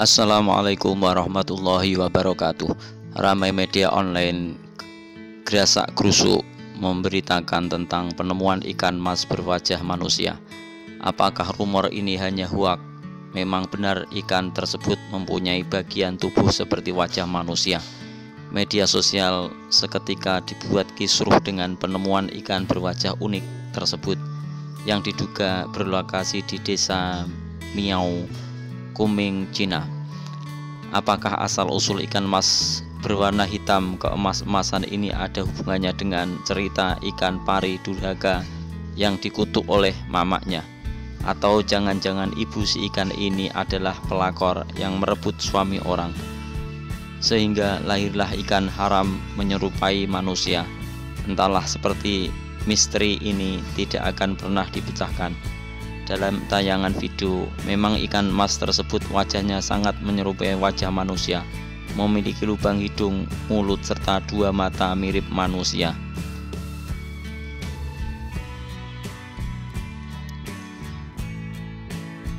Assalamualaikum warahmatullahi wabarakatuh. Ramai media online Gerasak Grusuk memberitakan tentang penemuan ikan mas berwajah manusia. Apakah rumor ini hanya huak? Memang benar ikan tersebut mempunyai bagian tubuh seperti wajah manusia. Media sosial seketika dibuat kisruh dengan penemuan ikan berwajah unik tersebut yang diduga berlokasi di desa Miau Kuming, Cina. Apakah asal-usul ikan mas berwarna hitam keemas-emasan ini ada hubungannya dengan cerita ikan pari durhaka yang dikutuk oleh mamaknya? Atau jangan-jangan ibu si ikan ini adalah pelakor yang merebut suami orang? Sehingga lahirlah ikan haram menyerupai manusia. Entahlah seperti misteri ini tidak akan pernah dipecahkan. Dalam tayangan video, memang ikan mas tersebut wajahnya sangat menyerupai wajah manusia, memiliki lubang hidung, mulut, serta dua mata mirip manusia.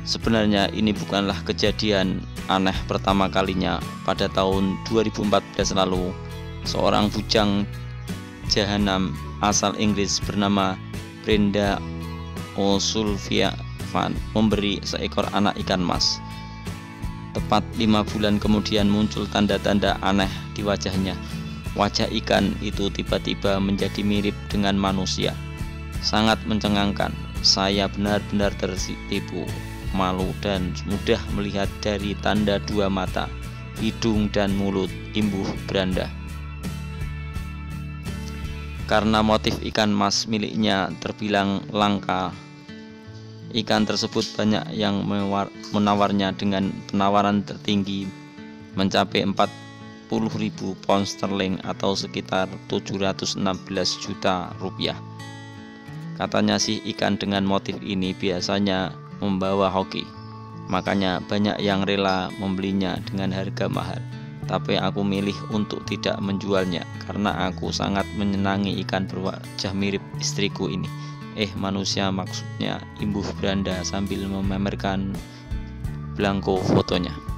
Sebenarnya ini bukanlah kejadian aneh pertama kalinya. Pada tahun 2014 lalu, seorang bujang jahanam asal Inggris bernama Brenda Osulvia Memberi seekor anak ikan mas. Tepat lima bulan kemudian muncul tanda-tanda aneh di wajahnya. Wajah ikan itu tiba-tiba menjadi mirip dengan manusia. Sangat mencengangkan. Saya benar-benar tertipu, malu dan mudah melihat dari tanda dua mata, hidung dan mulut imbuh beranda karena motif ikan mas miliknya terbilang langka. Ikan tersebut banyak yang menawarnya dengan penawaran tertinggi mencapai 40.000 pound sterling atau sekitar 716 juta rupiah. Katanya sih ikan dengan motif ini biasanya membawa hoki, makanya banyak yang rela membelinya dengan harga mahal tapi aku milih untuk tidak menjualnya karena aku sangat menyenangi ikan berwajah mirip istriku ini. Eh, manusia maksudnya imbuh beranda sambil memamerkan belangko fotonya.